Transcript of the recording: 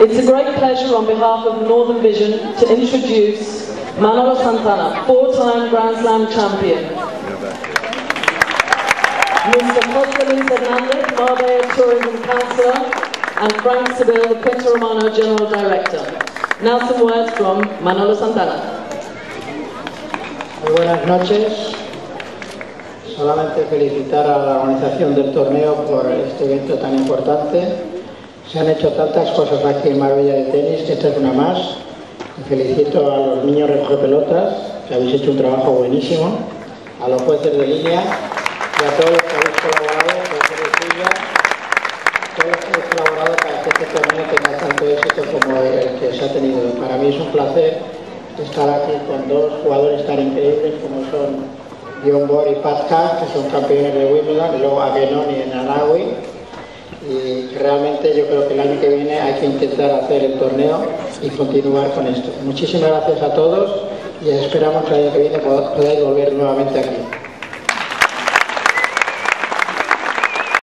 It's a great pleasure on behalf of Northern Vision to introduce Manolo Santana, four-time Grand Slam champion. Mr. Jose Luis Hernandez, Marbella Tourism Councillor, and Frank Seville, Puerto Romano General Director. Now some words from Manolo Santana. Muy buenas noches. Solamente felicitar a la organización del torneo por este evento tan importante. Se han hecho tantas cosas aquí en Marbella de tenis que esta es una más. Felicito a los niños pelotas que habéis hecho un trabajo buenísimo, a los jueces de línea y a todos los que habéis colaborado, silla, todos los que habéis colaborado para que este torneo tenga tanto éxito como el que se ha tenido. Para mí es un placer estar aquí con dos jugadores tan increíbles como son John Bor y Pat que son campeones de Wimbledon, y luego Aguenon y Nanawi. Y realmente yo creo que el año que viene hay que intentar hacer el torneo y continuar con esto. Muchísimas gracias a todos y esperamos que el año que viene podáis volver nuevamente aquí.